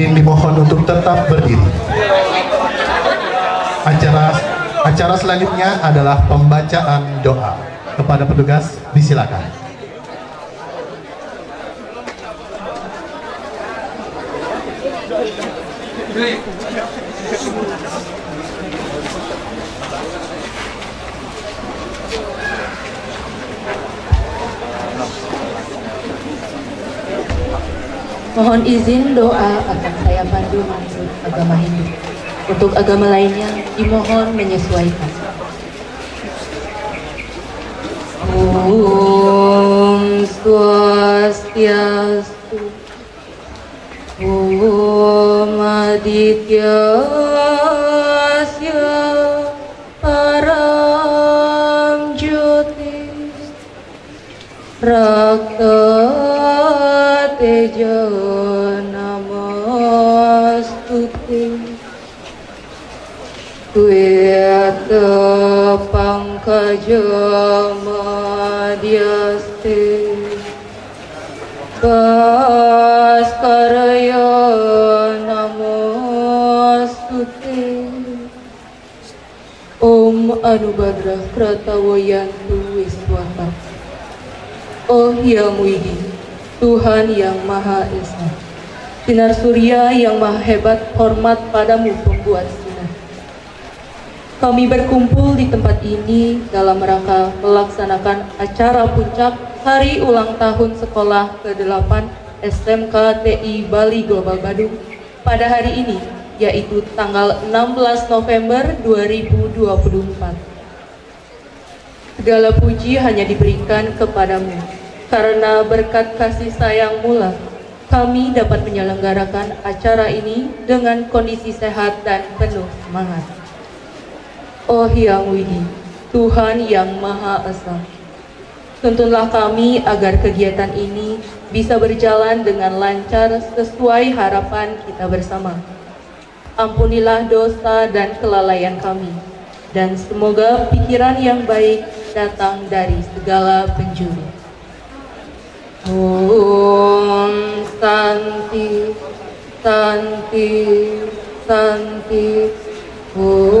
hadirin dimohon untuk tetap berdiri. Acara acara selanjutnya adalah pembacaan doa. Kepada petugas disilakan. Mohon izin doa akan saya pandu masuk agama Hindu. Untuk agama lainnya dimohon menyesuaikan. Om Swastiastu Om Aditya Tuyata Pangkaja Madhyaste Baskaraya Namastuti Om Anubhadra Kratawayantu Wiswata Oh Yang Widi, Tuhan yang Maha Esa, Sinar surya yang maha hebat hormat padamu pembuat. Kami berkumpul di tempat ini dalam rangka melaksanakan acara puncak Hari Ulang Tahun Sekolah ke-8 SMK TI Bali Global Badung pada hari ini, yaitu tanggal 16 November 2024. Segala puji hanya diberikan kepadamu, karena berkat kasih sayangmu lah kami dapat menyelenggarakan acara ini dengan kondisi sehat dan penuh semangat. Oh Yang Widi, Tuhan yang Maha Esa, tuntunlah kami agar kegiatan ini bisa berjalan dengan lancar sesuai harapan kita bersama. Ampunilah dosa dan kelalaian kami, dan semoga pikiran yang baik datang dari segala penjuru. Om Santi, Santi, Santi, fool.